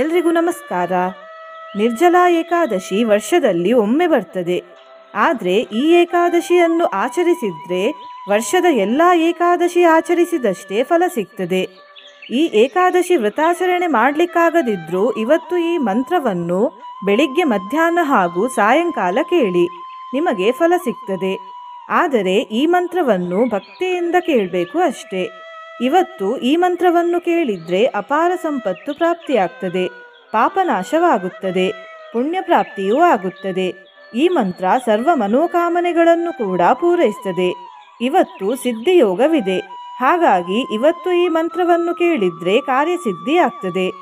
ಎಲ್ರಿಗೂ ನಮಸ್ಕಾರ. ನಿರ್ಜಲ ಏಕಾದಶಿ ವರ್ಷದಲ್ಲಿ ಒಮ್ಮೆ ಬರ್ತದೆ. ಆದರೆ ಈ ಏಕಾದಶಿಯನ್ನು ಆಚರಿಸಿದ್ರೆ ವರ್ಷದ ಎಲ್ಲ ಏಕಾದಶಿ ಆಚರಿಸಿದಷ್ಟೇ ಫಲ ಸಿಗ್ತದೆ. ಈ ಏಕಾದಶಿ ವ್ರತಾಚರಣೆ ಮಾಡಲಿಕ್ಕಾಗದಿದ್ರೂ ಇವತ್ತು ಈ ಮಂತ್ರವನ್ನು ಬೆಳಿಗ್ಗೆ ಮಧ್ಯಾಹ್ನ ಹಾಗೂ ಸಾಯಂಕಾಲ ಕೇಳಿ. ನಿಮಗೆ ಫಲ ಸಿಗ್ತದೆ. ಆದರೆ ಈ ಮಂತ್ರವನ್ನು ಭಕ್ತಿಯಿಂದ ಕೇಳಬೇಕು ಅಷ್ಟೇ. ಇವತ್ತು ಈ ಮಂತ್ರವನ್ನು ಕೇಳಿದ್ರೆ ಅಪಾರ ಸಂಪತ್ತು ಪ್ರಾಪ್ತಿಯಾಗ್ತದೆ, ಪಾಪನಾಶವಾಗುತ್ತದೆ ಪುಣ್ಯ ಪ್ರಾಪ್ತಿಯೂ ಆಗುತ್ತದೆ. ಈ ಮಂತ್ರ ಸರ್ವ ಮನೋಕಾಮನೆಗಳನ್ನು ಕೂಡ ಪೂರೈಸ್ತದೆ. ಇವತ್ತು ಸಿದ್ಧಿಯೋಗವಿದೆ. ಹಾಗಾಗಿ ಇವತ್ತು ಈ ಮಂತ್ರವನ್ನು ಕೇಳಿದ್ರೆ ಕಾರ್ಯಸಿದ್ಧಿಯಾಗ್ತದೆ.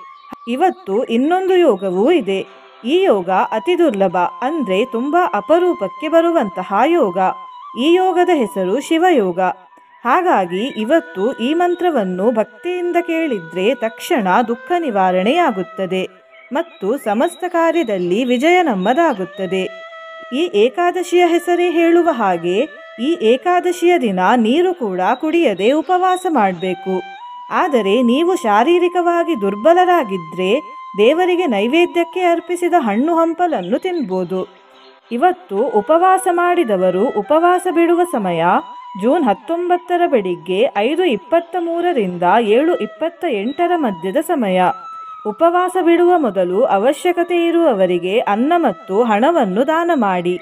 ಇವತ್ತು ಇನ್ನೊಂದು ಯೋಗವೂ ಇದೆ. ಈ ಯೋಗ ಅತಿ ದುರ್ಲಭ ಅಂದ್ರೆ ತುಂಬಾ ಅಪರೂಪಕ್ಕೆ ಬರುವಂತಹ ಯೋಗ. ಈ ಯೋಗದ ಹೆಸರು ಶಿವಯೋಗ. ಹಾಗಾಗಿ ಇವತ್ತು ಈ ಮಂತ್ರವನ್ನು ಭಕ್ತಿಯಿಂದ ಕೇಳಿದ್ರೆ ತಕ್ಷಣ ದುಃಖ ನಿವಾರಣೆಯಾಗುತ್ತದೆ ಮತ್ತು ಸಮಸ್ತ ಕಾರ್ಯದಲ್ಲಿ ವಿಜಯ ನಮ್ಮದಾಗುತ್ತದೆ. ಈ ಏಕಾದಶಿಯ ಹೆಸರೇ ಹೇಳುವ ಹಾಗೆ ಈ ಏಕಾದಶಿಯ ದಿನ ನೀರು ಕೂಡ ಕುಡಿಯದೆ ಉಪವಾಸ ಮಾಡಬೇಕು. ಆದರೆ ನೀವು ಶಾರೀರಿಕವಾಗಿ ದುರ್ಬಲರಾಗಿದ್ದರೆ ದೇವರಿಗೆ ನೈವೇದ್ಯಕ್ಕೆ ಅರ್ಪಿಸಿದ ಹಣ್ಣು ಹಂಪಲನ್ನು ತಿನ್ಬೋದು. ಇವತ್ತು ಉಪವಾಸ ಮಾಡಿದವರು ಉಪವಾಸ ಬಿಡುವ ಸಮಯ ಜೂನ್ ಹತ್ತೊಂಬತ್ತರ ಬೆಳಿಗ್ಗೆ ಐದು ಇಪ್ಪತ್ತ ಮೂರರಿಂದ ಏಳು ಇಪ್ಪತ್ತ ಎಂಟರ ಮಧ್ಯದ ಸಮಯ. ಉಪವಾಸ ಬಿಡುವ ಮೊದಲು ಅವಶ್ಯಕತೆ ಇರುವವರಿಗೆ ಅನ್ನ ಮತ್ತು ಹಣವನ್ನು ದಾನ ಮಾಡಿ.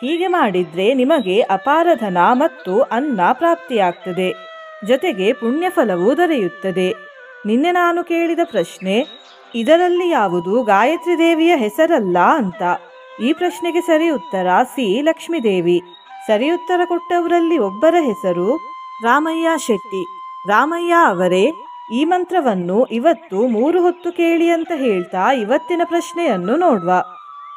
ಹೀಗೆ ಮಾಡಿದ್ರೆ ನಿಮಗೆ ಅಪಾರ ಧನ ಮತ್ತು ಅನ್ನ ಪ್ರಾಪ್ತಿಯಾಗ್ತದೆ. ಜೊತೆಗೆ ಪುಣ್ಯಫಲವೂ ದೊರೆಯುತ್ತದೆ. ನಿನ್ನೆ ನಾನು ಕೇಳಿದ ಪ್ರಶ್ನೆ, ಇದರಲ್ಲಿ ಯಾವುದು ಗಾಯತ್ರಿ ದೇವಿಯ ಹೆಸರಲ್ಲ ಅಂತ? ಈ ಪ್ರಶ್ನೆಗೆ ಸರಿ ಉತ್ತರ ಸಿ ಲಕ್ಷ್ಮೀದೇವಿ. ಸರಿ ಉತ್ತರ ಕೊಟ್ಟವರಲ್ಲಿ ಒಬ್ಬರ ಹೆಸರು ರಾಮಯ್ಯ ಶೆಟ್ಟಿ. ರಾಮಯ್ಯ ಅವರೇ, ಈ ಮಂತ್ರವನ್ನು ಇವತ್ತು ಮೂರು ಹೊತ್ತು ಕೇಳಿ ಅಂತ ಹೇಳ್ತಾ ಇವತ್ತಿನ ಪ್ರಶ್ನೆಯನ್ನು ನೋಡುವ.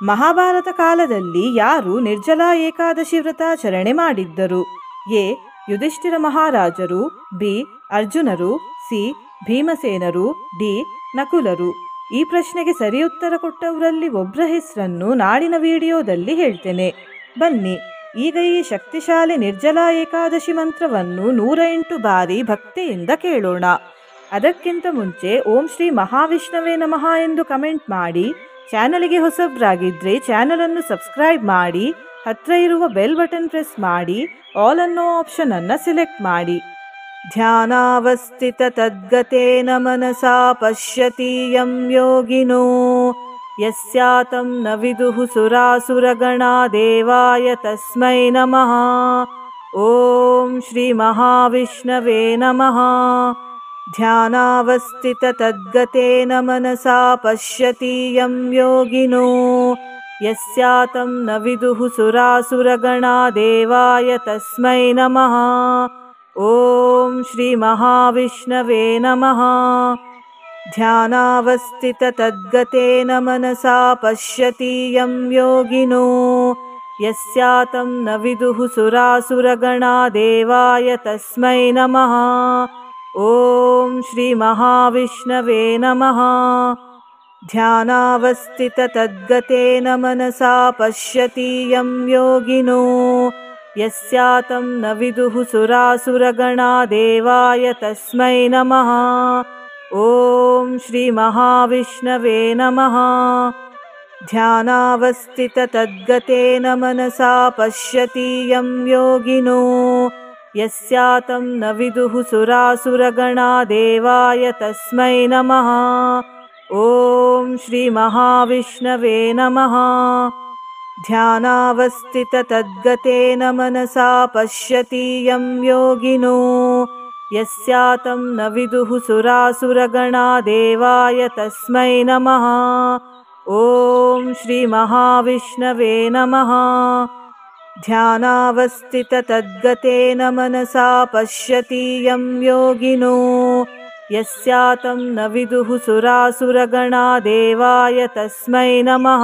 ಮಹಾಭಾರತ ಕಾಲದಲ್ಲಿ ಯಾರು ನಿರ್ಜಲಾ ಏಕಾದಶಿ ವ್ರತಾಚರಣೆ ಮಾಡಿದ್ದರು? ಎ. ಯುಧಿಷ್ಠಿರ ಮಹಾರಾಜರು, ಬಿ. ಅರ್ಜುನರು, ಸಿ. ಭೀಮಸೇನರು, ಡಿ. ನಕುಲರು. ಈ ಪ್ರಶ್ನೆಗೆ ಸರಿಯುತ್ತರ ಕೊಟ್ಟವರಲ್ಲಿ ಒಬ್ಬರ ಹೆಸರನ್ನು ನಾಳಿನ ವಿಡಿಯೋದಲ್ಲಿ ಹೇಳ್ತೇನೆ. ಬನ್ನಿ. ಈಗ ಈ ಶಕ್ತಿಶಾಲಿ ನಿರ್ಜಲ ಏಕಾದಶಿ ಮಂತ್ರವನ್ನು ನೂರ ಎಂಟು ಬಾರಿ ಭಕ್ತಿಯಿಂದ ಕೇಳೋಣ. ಅದಕ್ಕಿಂತ ಮುಂಚೆ ಓಂ ಶ್ರೀ ಮಹಾವಿಷ್ಣುವೇ ನಮಃ ಎಂದು ಕಮೆಂಟ್ ಮಾಡಿ, ಚಾನಲ್ಗೆ ಹೊಸಬ್ರಾಗಿದ್ರೆ ಚಾನಲನ್ನು ಸಬ್ಸ್ಕ್ರೈಬ್ ಮಾಡಿ, ಹತ್ರ ಇರುವ ಬೆಲ್ ಬಟನ್ ಪ್ರೆಸ್ ಮಾಡಿ, ಆಲ್ ಅನ್ನೋ ಆಪ್ಷನ್ ಅನ್ನ ಸಿಲೆಕ್ಟ್ ಮಾಡಿ. ಧ್ಯಾನಾವಸ್ಥಿತ ತದ್ಗತೇನ ಮನಸಾ ಪಶ್ಯತಿ ಯಂ ಯೋಗಿನೋ. यस्यातं न विदुः सुरासुरगणा देवाय तस्मै नमः। ॐ श्रीमहाविष्णवे नमः। ध्यानावस्थिततद्गतेन मनसा पश्यतीयं योगिनो। यस्यातं न विदुः सुरासुरगणा देवाय तस्मै नमः। ॐ श्रीमहाविष्णवे नमः। ध्यानावस्थिततद्गतेन मनसा पश्यति यं योगिनो। यस्यातं न विदुः सुरासुरगणा देवाय तस्मै नमः। ॐ श्रीमहाविष्णवे नमः। ध्यानावस्थिततद्गतेन मनसा पश्यति यं योगिनो। यस्यातं न विदुः सुरासुरगणा देवाय तस्मै नमः। ॐ श्रीमहाविष्णवे नमः। ध्यानावस्थिततद्गतेन मनसा पश्यति यं योगिनो। यस्यातं न विदुः सुरासुरगणा देवाय तस्मै नमः। ॐ श्रीमहाविष्णवे नमः। ध्यानावस्थिततद्गतेन मनसा पश्यति यं योगिनो। यस्यातं न विदुः सुरासुरगणा देवाय तस्मै नमः। ॐ श्रीमहाविष्णवे नमः। ध्यानावस्थिततद्गतेन मनसा पश्यतीयं योगिनो। यस्यातं न विदुः सुरासुरगणा देवाय तस्मै नमः।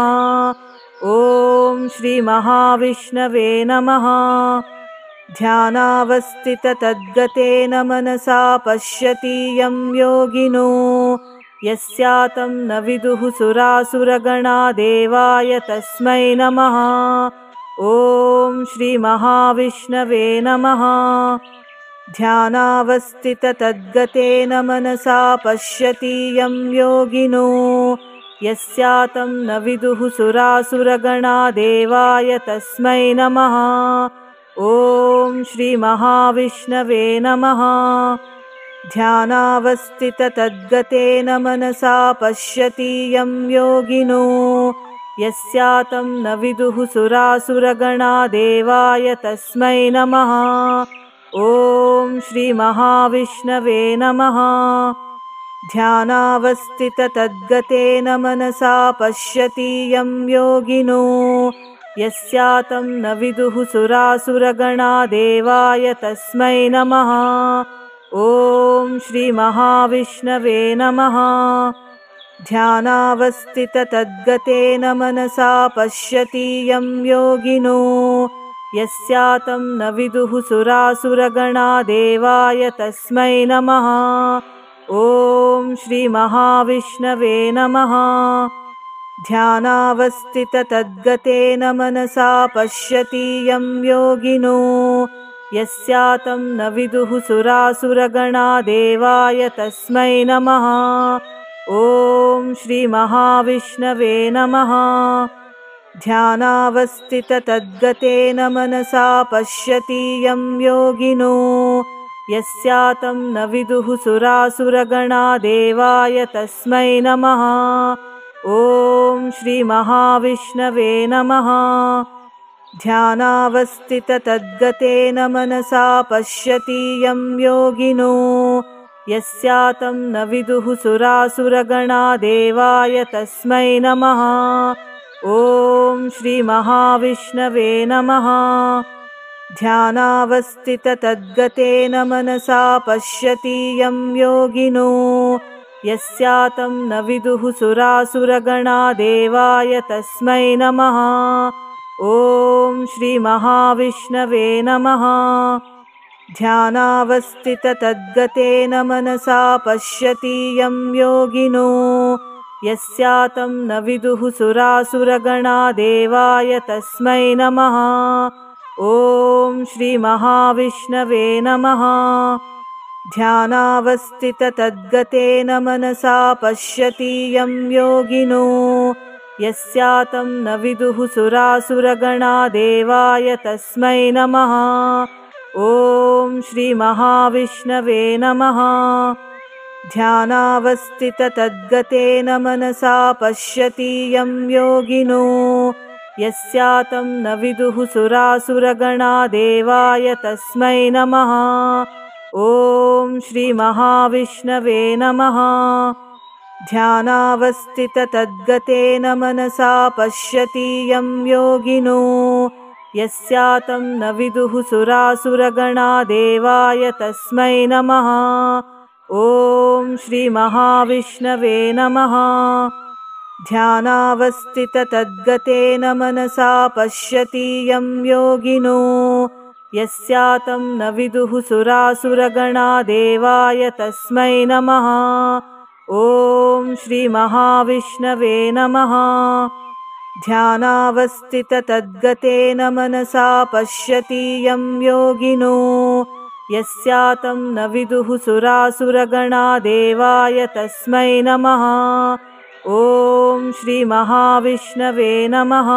ॐ श्रीमहाविष्णवे नमः। ध्यानावस्थिततद्गतेन मनसा पश्यतीयं योगिनो। यस्यातं न विदुः सुरासुरगणा देवाय तस्मै नमः। ॐ श्रीमहाविष्णवे नमः। ध्यानावस्थिततद्गतेन मनसा पश्यतीयं योगिनो। यस्यातं न विदुः सुरासुरगणा देवाय तस्मै नमः। ॐ श्रीमहाविष्णवे नमः। ध्यानावस्थिततद्गतेन मनसा पश्यति यं योगिनो। यस्यातं न विदुः सुरासुरगणा देवाय तस्मै नमः। ॐ श्रीमहाविष्णवे नमः। ध्यानावस्थिततद्गतेन मनसा पश्यति यं योगिनो यस्यातं न विदुः सुरासुरगणा देवाय तस्मै नमः। ॐ श्रीमहाविष्णवे नमः। ध्यानावस्थिततद्गतेन मनसा पश्यति यं योगिनो। यस्यातं न विदुः सुरासुरगणा देवाय तस्मै नमः। ॐ श्रीमहाविष्णवे नमः ध्यानावस्थिततद्गतेन मनसा पश्यति यं योगिनो। यस्यातं न विदुः सुरासुरगणा देवाय तस्मै नमः। ॐ श्रीमहाविष्णवे नमः। ध्यानावस्थिततद्गतेन मनसा पश्यति यं योगिनो। यस्यातं न विदुः सुरासुरगणा देवाय तस्मै नमः ॐ श्रीमहाविष्णवे नमः। ध्यानावस्थिततद्गतेन मनसा पश्यति यं योगिनो। यस्यातं न विदुः सुरासुरगणा देवाय तस्मै नमः। ॐ श्रीमहाविष्णवे नमः। ध्यानावस्थिततद्गतेन मनसा पश्यति यं योगिनो यस्यातं न विदुः सुरासुरगणा देवाय तस्मै नमः। ॐ श्रीमहाविष्णवे नमः। ध्यानावस्थिततद्गतेन मनसा पश्यति यं योगिनो। यस्यातं न विदुः सुरासुरगणा देवाय तस्मै नमः। ॐ श्रीमहाविष्णवे नमः ध्यानावस्थिततद्गतेन मनसा पश्यति यं योगिनो। यस्यातं न विदुः सुरासुरगणा देवाय तस्मै नमः। ॐ श्रीमहाविष्णवे नमः। ध्यानावस्थिततद्गतेन मनसा पश्यति यं योगिनो। यस्यातं न विदुः सुरासुरगणा देवाय तस्मै नमः ॐ श्रीमहाविष्णवे नमः। ध्यानावस्थिततद्गतेन मनसा पश्यति यं योगिनो। यस्यातं न विदुः सुरासुरगणा देवाय तस्मै नमः। ॐ श्रीमहाविष्णवे नमः। ध्यानावस्थिततद्गतेन मनसा पश्यति यं योगिनो यस्यातं न विदुः सुरासुरगणा देवाय तस्मै नमः। ॐ श्रीमहाविष्णवे नमः। ध्यानावस्थिततद्गतेन मनसा पश्यति यं योगिनो। यस्यातं न विदुः सुरासुरगणा देवाय तस्मै नमः। ॐ श्रीमहाविष्णवे नमः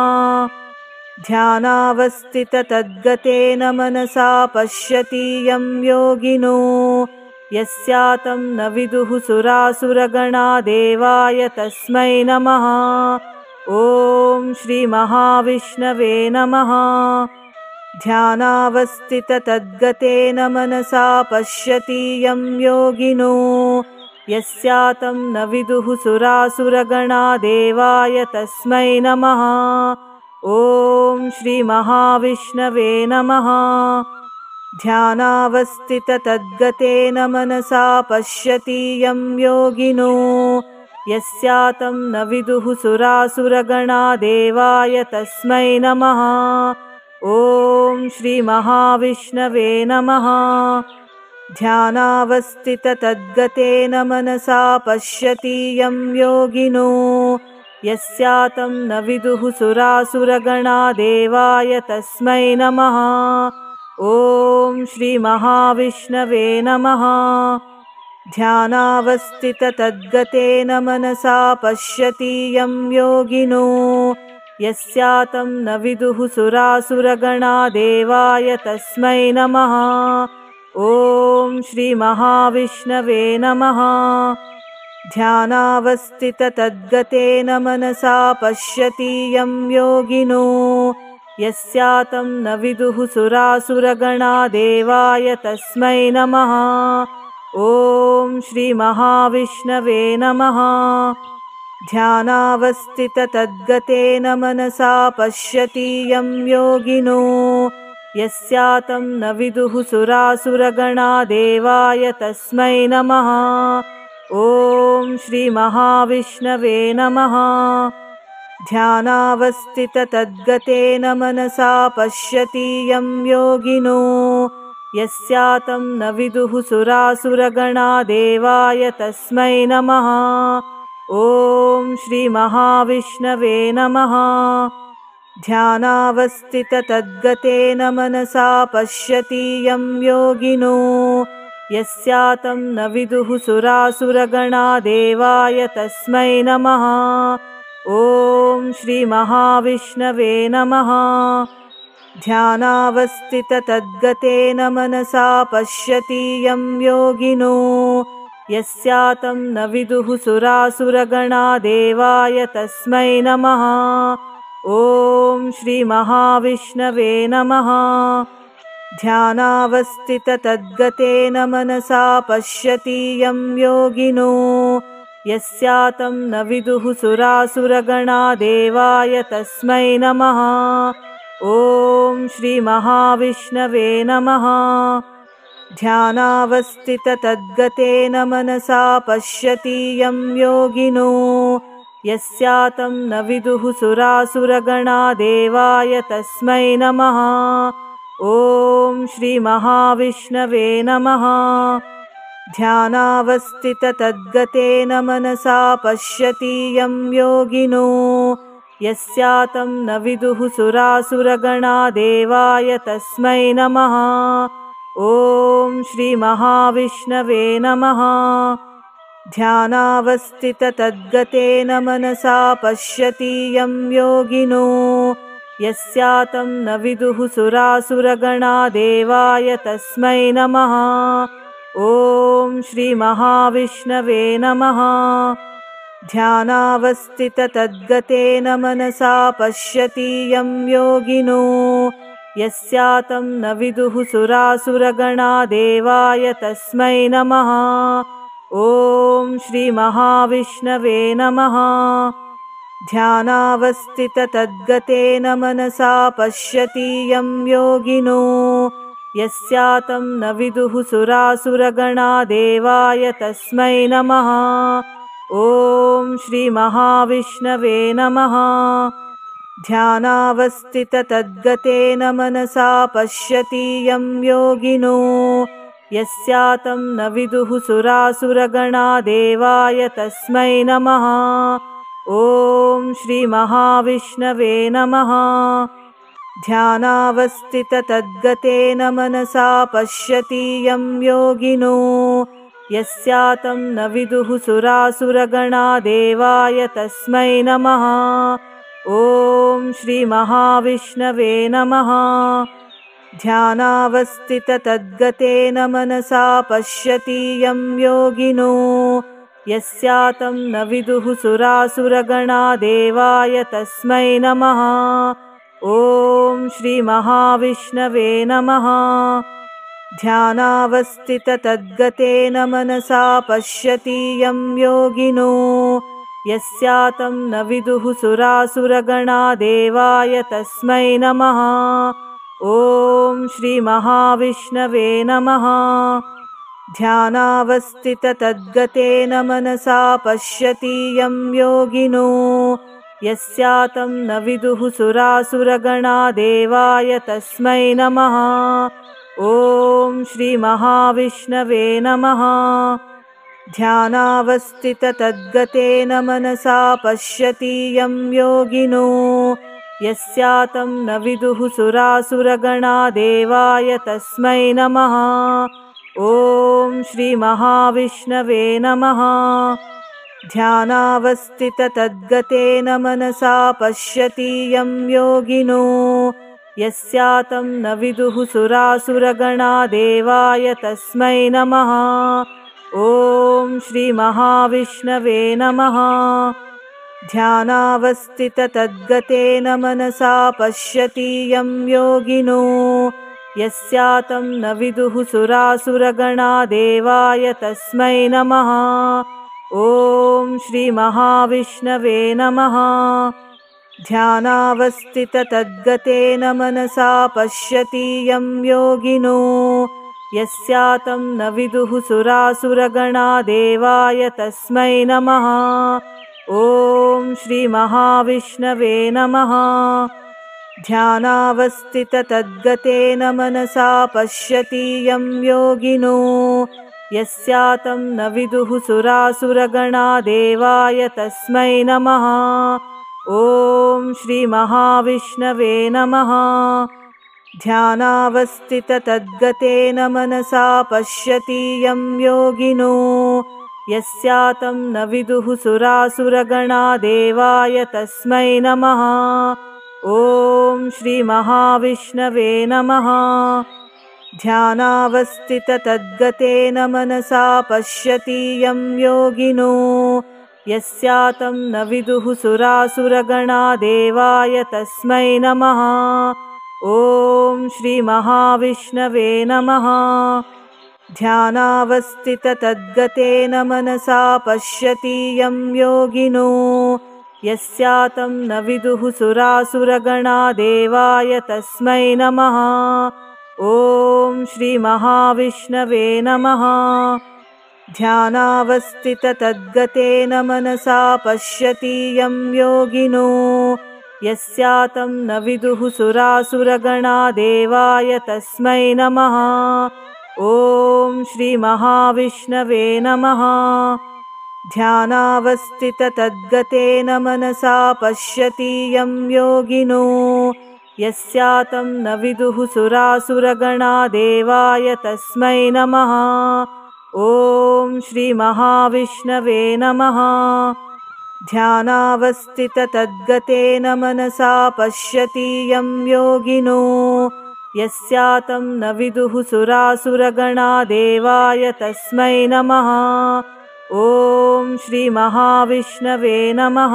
ध्यानावस्थिततद्गतेन मनसा पश्यति यं योगिनो। यस्यातं न विदुः सुरासुरगणा देवाय तस्मै नमः। ॐ श्रीमहाविष्णवे नमः। ध्यानावस्थिततद्गतेन मनसा पश्यति यं योगिनो। यस्यातं न विदुः सुरासुरगणा देवाय तस्मै नमः ॐ श्रीमहाविष्णवे नमः। ध्यानावस्थिततद्गतेन मनसा पश्यति यं योगिनो। यस्यातं न विदुः सुरासुरगणा देवाय तस्मै नमः। ॐ श्रीमहाविष्णवे नमः। ध्यानावस्थिततद्गतेन मनसा पश्यति यं योगिनो यस्यातं न विदुः सुरासुरगणा देवाय तस्मै नमः। ॐ श्रीमहाविष्णवे नमः। ध्यानावस्थिततद्गतेन मनसा पश्यति यं योगिनो। यस्यातं न विदुः सुरासुरगणा देवाय तस्मै नमः। ॐ श्रीमहाविष्णवे नमः ध्यानावस्थिततद्गतेन मनसा पश्यति यं योगिनो। यस्यातं न विदुः सुरासुरगणा देवाय तस्मै नमः। ॐ श्रीमहाविष्णवे नमः। ध्यानावस्थिततद्गतेन मनसा पश्यति यं योगिनो। यस्यातं न विदुः सुरासुरगणा देवाय तस्मै नमः ॐ श्रीमहाविष्णवे नमः। ध्यानावस्थिततद्गतेन मनसा पश्यति यं योगिनो। यस्यातं न विदुः सुरासुरगणा देवाय तस्मै नमः। ॐ श्रीमहाविष्णवे नमः। ध्यानावस्थिततद्गतेन मनसा पश्यति यं योगिनो यस्यातं न विदुः सुरासुरगणा देवाय तस्मै नमः। ॐ श्रीमहाविष्णवे नमः। ध्यानावस्थिततद्गतेन मनसा पश्यति यं योगिनो। यस्यातं न विदुः सुरासुरगणा देवाय तस्मै नमः। ॐ श्रीमहाविष्णवे नमः ध्यानावस्थिततद्गतेन मनसा पश्यति यं योगिनो। यस्यातं न विदुः सुरासुरगणा देवाय तस्मै नमः। ॐ श्रीमहाविष्णवे नमः। ध्यानावस्थिततद्गतेन मनसा पश्यति यं योगिनो। यस्यातं न विदुः सुरासुरगणा देवाय तस्मै नमः ॐ श्रीमहाविष्णवे नमः। ध्यानावस्थिततद्गतेन मनसा पश्यति यं योगिनो। यस्यातं न विदुः सुरासुरगणा देवाय तस्मै नमः। ॐ श्रीमहाविष्णवे नमः। ध्यानावस्थिततद्गतेन मनसा पश्यति यं योगिनो यस्यातं न विदुः सुरासुरगणा देवाय तस्मै नमः। ॐ श्रीमहाविष्णवे नमः। ध्यानावस्थिततद्गतेन मनसा पश्यति यं योगिनो। यस्यातं न विदुः सुरासुरगणा देवाय तस्मै नमः। ॐ श्रीमहाविष्णवे नमः ध्यानावस्थिततद्गतेन मनसा पश्यति यं योगिनो। यस्यातं न विदुः सुरासुरगणा देवाय तस्मै नमः। ॐ श्रीमहाविष्णवे नमः। ध्यानावस्थिततद्गतेन मनसा पश्यति यं योगिनो। यस्यातं न विदुः सुरासुरगणा देवाय तस्मै नमः ॐ श्रीमहाविष्णवे नमः। ध्यानावस्थिततद्गतेन मनसा पश्यति यं योगिनो। यस्यातं न विदुः सुरासुरगणा देवाय तस्मै नमः। ॐ श्रीमहाविष्णवे नमः। ध्यानावस्थिततद्गतेन मनसा पश्यति यं योगिनो यस्यातं न विदुः सुरासुरगणा देवाय तस्मै नमः। ॐ श्रीमहाविष्णवे नमः। ध्यानावस्थिततद्गतेन मनसा पश्यति यं योगिनो। यस्यातं न विदुः सुरासुरगणा देवाय तस्मै नमः। ॐ श्रीमहाविष्णवे नमः ध्यानावस्थिततद्गतेन मनसा पश्यति यं योगिनो। यस्यातं न विदुः सुरासुरगणा देवाय तस्मै नमः। ॐ श्रीमहाविष्णवे नमः। ध्यानावस्थिततद्गतेन मनसा पश्यति यं योगिनो। यस्यातं न विदुः सुरासुरगणा देवाय तस्मै नमः ॐ श्रीमहाविष्णवे नमः। ध्यानावस्थिततद्गतेन मनसा पश्यति यं योगिनो। यस्यातं न विदुः सुरासुरगणा देवाय तस्मै नमः। ॐ श्रीमहाविष्णवे नमः। ध्यानावस्थिततद्गतेन मनसा पश्यति यं योगिनो यस्यातं न विदुः सुरासुरगणा देवाय तस्मै नमः। ॐ श्रीमहाविष्णवे नमः। ध्यानावस्थिततद्गतेन मनसा पश्यति यं योगिनो। यस्यातं न विदुः सुरासुरगणा देवाय तस्मै नमः। ॐ श्रीमहाविष्णवे नमः ध्यानावस्थिततद्गतेन मनसा पश्यति यं योगिनो। यस्यातं न विदुः सुरासुरगणा देवाय तस्मै नमः। ॐ श्रीमहाविष्णवे नमः। ध्यानावस्थिततद्गतेन मनसा पश्यति यं योगिनो। यस्यातं न विदुः सुरासुरगणा देवाय तस्मै नमः ॐ श्रीमहाविष्णवे नमः। ध्यानावस्थिततद्गतेन मनसा पश्यति यं योगिनो। यस्यातं न विदुः सुरासुरगणा देवाय तस्मै नमः। ॐ श्रीमहाविष्णवे नमः। ध्यानावस्थिततद्गतेन मनसा पश्यति यं योगिनो यस्यातं न विदुः सुरासुरगणा देवाय तस्मै नमः। ॐ श्रीमहाविष्णवे नमः। ध्यानावस्थिततद्गतेन मनसा पश्यति यं योगिनो। यस्यातं न विदुः सुरासुरगणा देवाय तस्मै नमः। ॐ श्रीमहाविष्णवे नमः ध्यानावस्थिततद्गतेन मनसा पश्यति यं योगिनो। यस्यातं न विदुः सुरासुरगणा देवाय तस्मै नमः। ॐ श्रीमहाविष्णवे नमः। ध्यानावस्थिततद्गतेन मनसा पश्यति यं योगिनो। यस्यातं न विदुः सुरासुरगणा देवाय तस्मै नमः ॐ श्रीमहाविष्णवे नमः।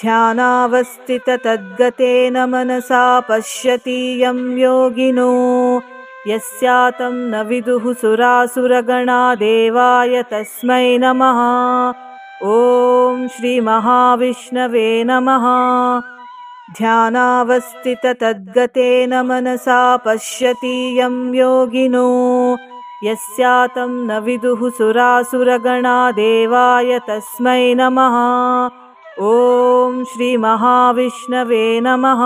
ध्यानावस्थिततद्गतेन मनसा पश्यति यं योगिनो। यस्यातं न विदुः सुरासुरगणा देवाय तस्मै नमः। ॐ श्रीमहाविष्णवे नमः। ध्यानावस्थिततद्गतेन मनसा पश्यति यं योगिनो यस्यातं न विदुः सुरासुरगणा देवाय तस्मै नमः। ॐ श्रीमहाविष्णवे नमः।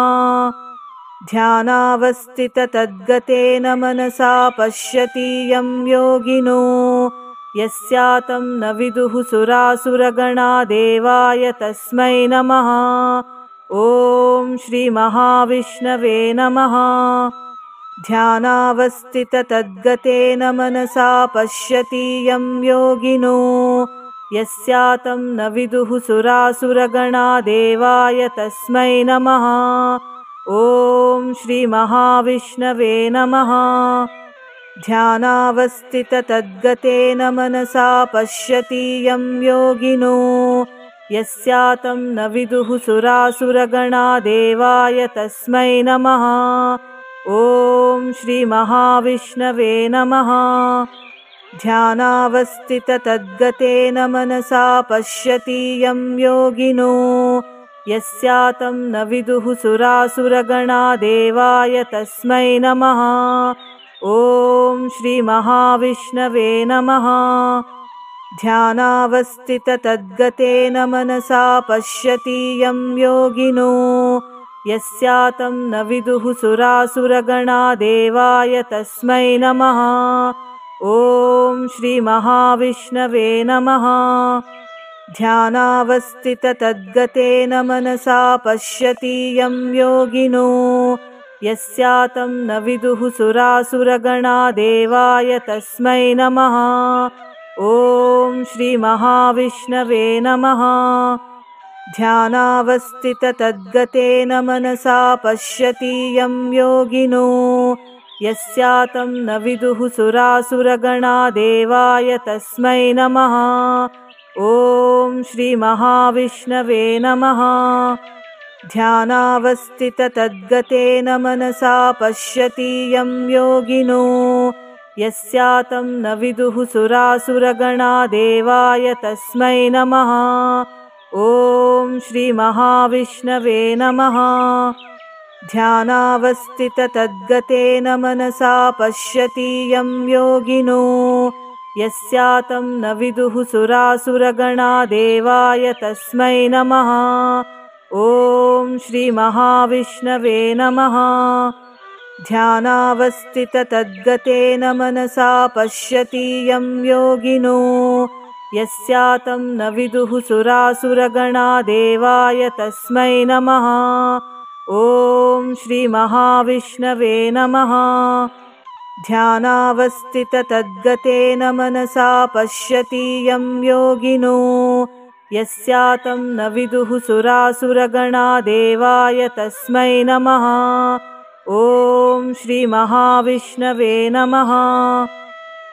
ध्यानावस्थिततद्गतेन मनसा पश्यति यं योगिनो। यस्यातं न विदुः सुरासुरगणा देवाय तस्मै नमः। ॐ श्रीमहाविष्णवे नमः ध्यानावस्थिततद्गतेन मनसा पश्यति यं योगिनो। यस्यातं न विदुः सुरासुरगणा देवाय तस्मै नमः। ॐ श्रीमहाविष्णवे नमः। ध्यानावस्थिततद्गतेन मनसा पश्यति यं योगिनो। यस्यातं न विदुः सुरासुरगणा देवाय तस्मै नमः ॐ श्रीमहाविष्णवे नमः। ध्यानावस्थिततद्गतेन मनसा पश्यति यं योगिनो। यस्यातं न विदुः सुरासुरगणा देवाय तस्मै नमः। ॐ श्रीमहाविष्णवे नमः। ध्यानावस्थिततद्गतेन मनसा पश्यति यं योगिनो यस्यातं न विदुः सुरासुरगणा देवाय तस्मै नमः। ॐ श्रीमहाविष्णवे नमः। ध्यानावस्थिततद्गतेन मनसा पश्यति यं योगिनो। यस्यातं न विदुः सुरासुरगणा देवाय तस्मै नमः। ॐ श्रीमहाविष्णवे नमः ध्यानावस्थिततद्गतेन मनसा पश्यति यं योगिनो। यस्यातं न विदुः सुरासुरगणा देवाय तस्मै नमः। ॐ श्रीमहाविष्णवे नमः। ध्यानावस्थिततद्गतेन मनसा पश्यति यं योगिनो। यस्यातं न विदुः सुरासुरगणा देवाय तस्मै नमः ॐ श्रीमहाविष्णवे नमः। ध्यानावस्थिततद्गतेन मनसा पश्यति यं योगिनो। यस्यातं न विदुः सुरासुरगणा देवाय तस्मै नमः। ॐ श्रीमहाविष्णवे नमः। ध्यानावस्थिततद्गतेन मनसा पश्यति यं योगिनो यस्यातं न विदुः सुरासुरगणा देवाय तस्मै नमः। ॐ श्रीमहाविष्णवे नमः। ध्यानावस्थिततद्गतेन मनसा पश्यति यं योगिनो। यस्यातं न विदुः सुरासुरगणा देवाय तस्मै नमः। ॐ श्रीमहाविष्णवे नमः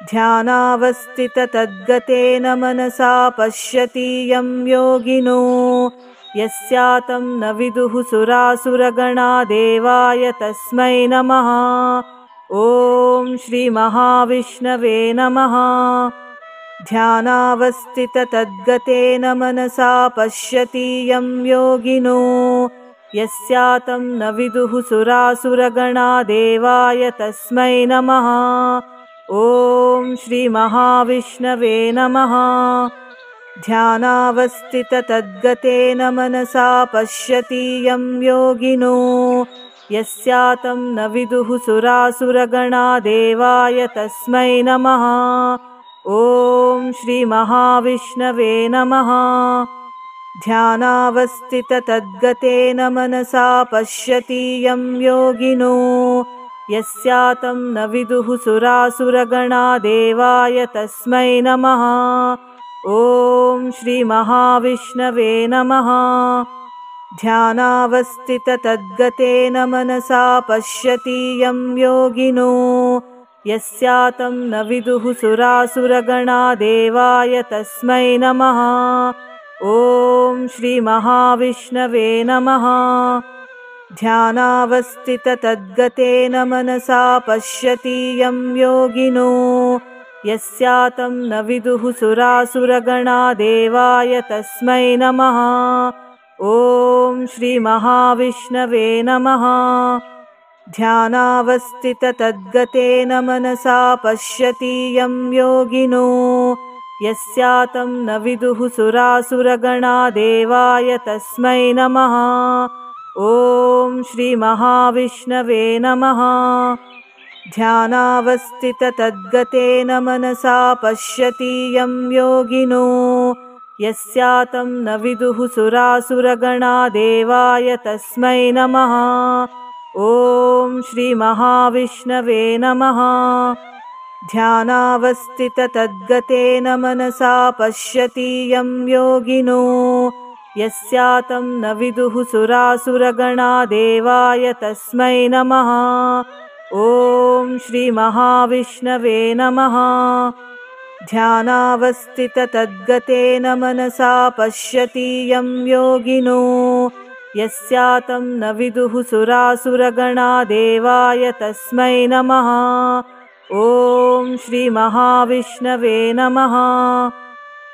ध्यानावस्थिततद्गतेन मनसा पश्यति यं योगिनो। यस्यातं न विदुः सुरासुरगणा देवाय तस्मै नमः। ॐ श्रीमहाविष्णवे नमः। ध्यानावस्थिततद्गतेन मनसा पश्यति यं योगिनो। यस्यातं न विदुः सुरासुरगणा देवाय तस्मै नमः ॐ श्रीमहाविष्णवे नमः। ध्यानावस्थिततद्गतेन मनसा पश्यति यं योगिनो। यस्यातं न विदुः सुरासुरगणा देवाय तस्मै नमः। ॐ श्रीमहाविष्णवे नमः। ध्यानावस्थिततद्गतेन मनसा पश्यति यं योगिनो यस्यातं न विदुः सुरासुरगणा देवाय तस्मै नमः। ॐ श्रीमहाविष्णवे नमः। ध्यानावस्थिततद्गतेन मनसा पश्यति यं योगिनो। यस्यातं न विदुः सुरासुरगणा देवाय तस्मै नमः। ॐ श्रीमहाविष्णवे नमः ध्यानावस्थिततद्गतेन मनसा पश्यति यं योगिनो। यस्यातं न विदुः सुरासुरगणा देवाय तस्मै नमः। ॐ श्रीमहाविष्णवे नमः। ध्यानावस्थिततद्गतेन मनसा पश्यति यं योगिनो। यस्यातं न विदुः सुरासुरगणा देवाय तस्मै नमः ॐ श्रीमहाविष्णवे नमः। ध्यानावस्थिततद्गतेन मनसा पश्यति यं योगिनो। यस्यातं न विदुः सुरासुरगणा देवाय तस्मै नमः। ॐ श्रीमहाविष्णवे नमः। ध्यानावस्थिततद्गतेन मनसा पश्यति यं योगिनो यस्यातं न विदुः सुरासुरगणा देवाय तस्मै नमः। ॐ श्रीमहाविष्णवे नमः। ध्यानावस्थिततद्गतेन मनसा पश्यति यं योगिनो। यस्यातं न विदुः सुरासुरगणा देवाय तस्मै नमः। ॐ श्रीमहाविष्णवे नमः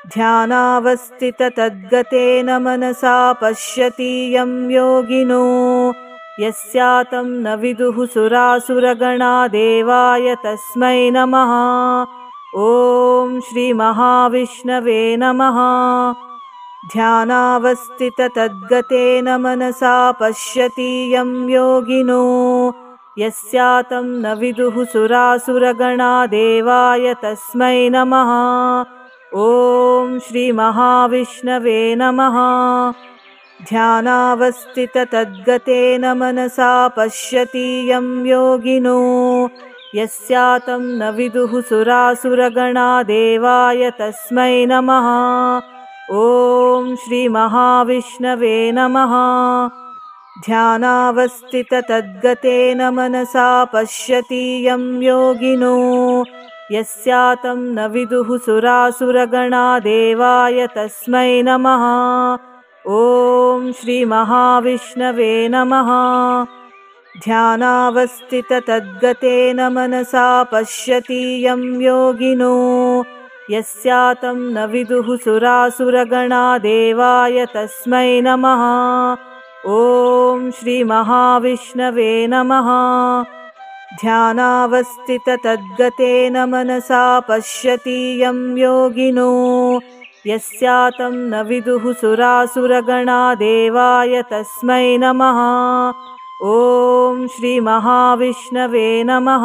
ध्यानावस्थिततद्गतेन मनसा पश्यति यं योगिनो। यस्यातं न विदुः सुरासुरगणा देवाय तस्मै नमः। ॐ श्रीमहाविष्णवे नमः। ध्यानावस्थिततद्गतेन मनसा पश्यति यं योगिनो। यस्यातं न विदुः सुरासुरगणा देवाय तस्मै नमः ॐ श्रीमहाविष्णवे नमः। ध्यानावस्थिततद्गतेन मनसा पश्यति यं योगिनो। यस्यातं न विदुः सुरासुरगणा देवाय तस्मै नमः। ॐ श्रीमहाविष्णवे नमः। ध्यानावस्थिततद्गतेन मनसा पश्यति यं योगिनो यस्यातं न विदुः सुरासुरगणा देवाय तस्मै नमः। ॐ श्रीमहाविष्णवे नमः। ध्यानावस्थिततद्गतेन मनसा पश्यति यं योगिनो। यस्यातं न विदुः सुरासुरगणा देवाय तस्मै नमः। ॐ श्रीमहाविष्णवे नमः ध्यानावस्थिततद्गतेन मनसा पश्यति यं योगिनो। यस्यातं न विदुः सुरासुरगणा देवाय तस्मै नमः। ॐ श्रीमहाविष्णवे नमः।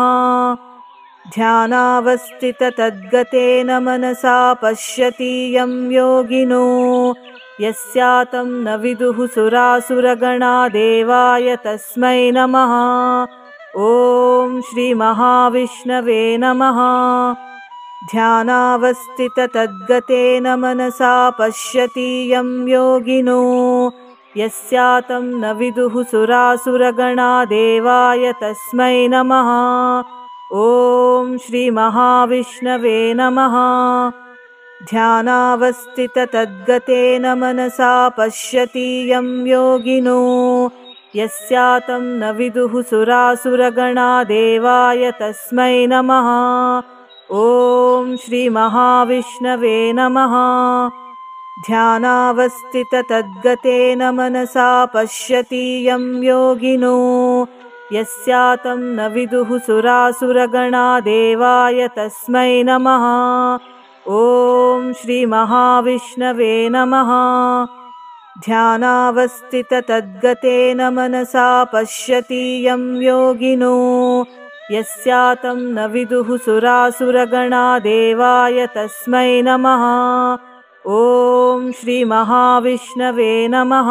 ध्यानावस्थिततद्गतेन मनसा पश्यति यं योगिनो। यस्यातं न विदुः सुरासुरगणा देवाय तस्मै नमः ॐ श्रीमहाविष्णवे नमः। ध्यानावस्थिततद्गतेन मनसा पश्यति यं योगिनो। यस्यातं न विदुः सुरासुरगणा देवाय तस्मै नमः। ॐ श्रीमहाविष्णवे नमः। ध्यानावस्थिततद्गतेन मनसा पश्यति यं योगिनो यस्यातं न विदुः सुरासुरगणा देवाय तस्मै नमः। ॐ श्रीमहाविष्णवे नमः। ध्यानावस्थिततद्गतेन मनसा पश्यति यं योगिनो। यस्यातं न विदुः सुरासुरगणा देवाय तस्मै नमः। ॐ श्रीमहाविष्णवे नमः ध्यानावस्थिततद्गतेन मनसा पश्यति यं योगिनो। यस्यातं न विदुः सुरासुरगणा देवाय तस्मै नमः। ॐ श्रीमहाविष्णवे नमः।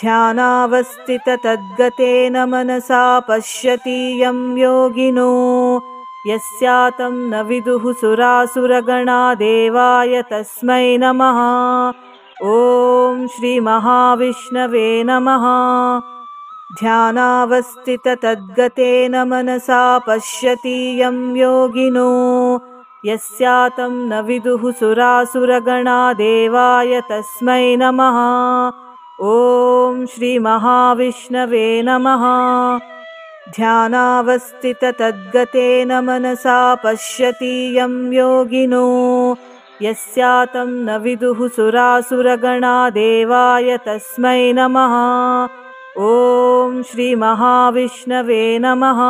ध्यानावस्थिततद्गतेन मनसा पश्यति यं योगिनो। यस्यातं न विदुः सुरासुरगणा देवाय तस्मै नमः ॐ श्रीमहाविष्णवे नमः। ध्यानावस्थिततद्गतेन मनसा पश्यति यं योगिनो। यस्यातं न विदुः सुरासुरगणा देवाय तस्मै नमः। ॐ श्रीमहाविष्णवे नमः। ध्यानावस्थिततद्गतेन मनसा पश्यति यं योगिनो यस्यातं न विदुः सुरासुरगणा देवाय तस्मै नमः। ॐ श्रीमहाविष्णवे नमः।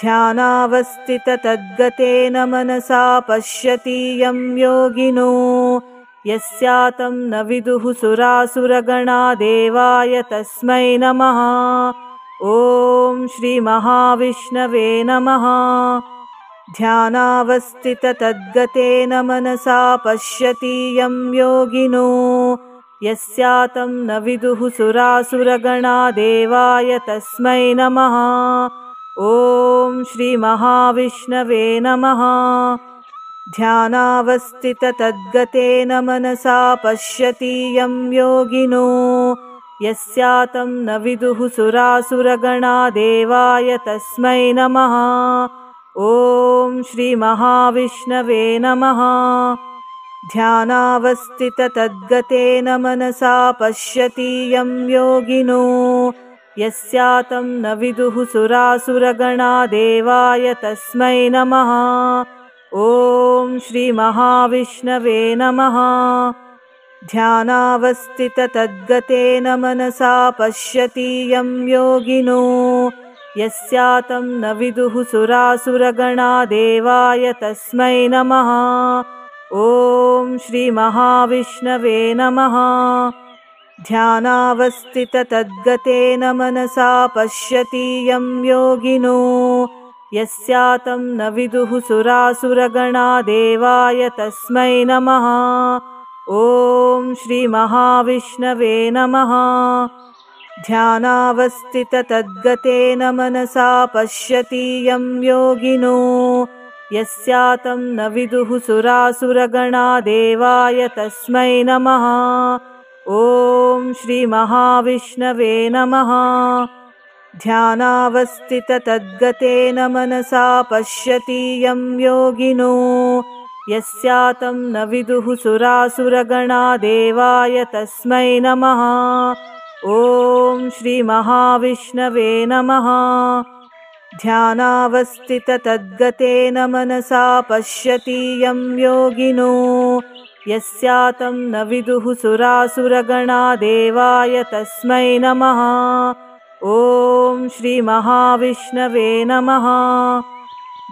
ध्यानावस्थिततद्गतेन मनसा पश्यति यं योगिनो। यस्यातं न विदुः सुरासुरगणा देवाय तस्मै नमः। ॐ श्रीमहाविष्णवे नमः ध्यानावस्थिततद्गतेन मनसा पश्यति यं योगिनो। यस्यातं न विदुः सुरासुरगणा देवाय तस्मै नमः। ॐ श्रीमहाविष्णवे नमः। ध्यानावस्थिततद्गतेन मनसा पश्यति यं योगिनो। यस्यातं न विदुः सुरासुरगणा देवाय तस्मै नमः ॐ श्रीमहाविष्णवे नमः। ध्यानावस्थिततद्गतेन मनसा पश्यति यं योगिनो। यस्यातं न विदुः सुरासुरगणा देवाय तस्मै नमः। ॐ श्रीमहाविष्णवे नमः। ध्यानावस्थिततद्गतेन मनसा पश्यति यं योगिनो यस्यातं न विदुः सुरासुरगणा देवाय तस्मै नमः। ॐ श्रीमहाविष्णवे नमः। ध्यानावस्थिततद्गतेन मनसा पश्यति यं योगिनो। यस्यातं न विदुः सुरासुरगणा देवाय तस्मै नमः। ॐ श्रीमहाविष्णवे नमः ध्यानावस्थिततद्गतेन मनसा पश्यति यं योगिनो। यस्यातं न विदुः सुरासुरगणा देवाय तस्मै नमः। ॐ श्रीमहाविष्णवे नमः। ध्यानावस्थिततद्गतेन मनसा पश्यति यं योगिनो। यस्यातं न विदुः सुरासुरगणा देवाय तस्मै नमः ॐ श्रीमहाविष्णवे नमः। ध्यानावस्थिततद्गतेन मनसा पश्यति यं योगिनो। यस्यातं न विदुः सुरासुरगणा देवाय तस्मै नमः। ॐ श्रीमहाविष्णवे नमः।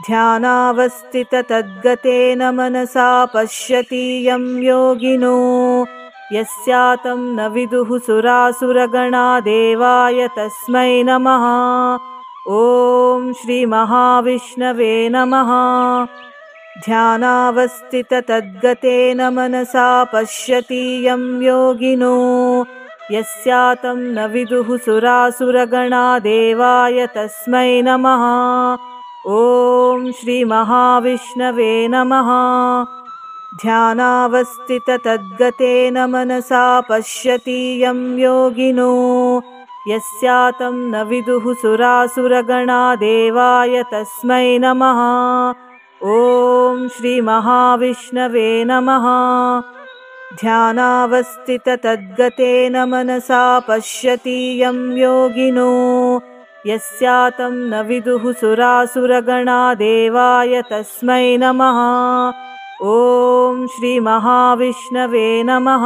ध्यानावस्थिततद्गतेन मनसा पश्यति यं योगिनो यस्यातं न विदुः सुरासुरगणा देवाय तस्मै नमः। ॐ श्रीमहाविष्णवे नमः। ध्यानावस्थिततद्गतेन मनसा पश्यति यं योगिनो। यस्यातं न विदुः सुरासुरगणा देवाय तस्मै नमः। ॐ श्रीमहाविष्णवे नमः ध्यानावस्थिततद्गतेन मनसा पश्यति यं योगिनो। यस्यातं न विदुः सुरासुरगणा देवाय तस्मै नमः। ॐ श्रीमहाविष्णवे नमः। ध्यानावस्थिततद्गतेन मनसा पश्यति यं योगिनो। यस्यातं न विदुः सुरासुरगणा देवाय तस्मै नमः ॐ श्रीमहाविष्णवे नमः।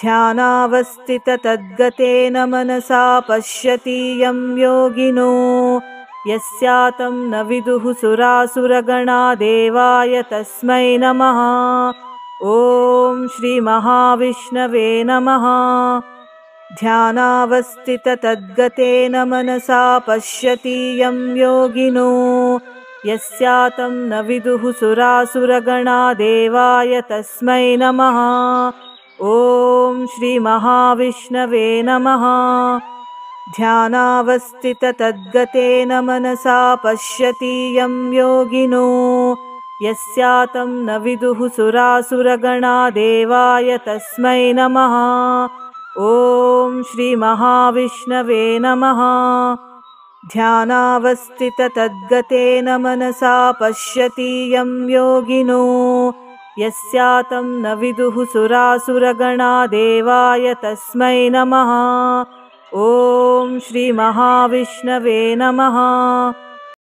ध्यानावस्थिततद्गतेन मनसा पश्यति यं योगिनो। यस्यातं न विदुः सुरासुरगणा देवाय तस्मै नमः। ॐ श्रीमहाविष्णवे नमः। ध्यानावस्थिततद्गतेन मनसा पश्यति यं योगिनो यस्यातं न विदुः सुरासुरगणा देवाय तस्मै नमः। ॐ श्रीमहाविष्णवे नमः। ध्यानावस्थिततद्गतेन मनसा पश्यति यं योगिनो। यस्यातं न विदुः सुरासुरगणा देवाय तस्मै नमः। ॐ श्रीमहाविष्णवे नमः ध्यानावस्थिततद्गतेन मनसा पश्यति यं योगिनो। यस्यातं न विदुः सुरासुरगणा देवाय तस्मै नमः। ॐ श्रीमहाविष्णवे नमः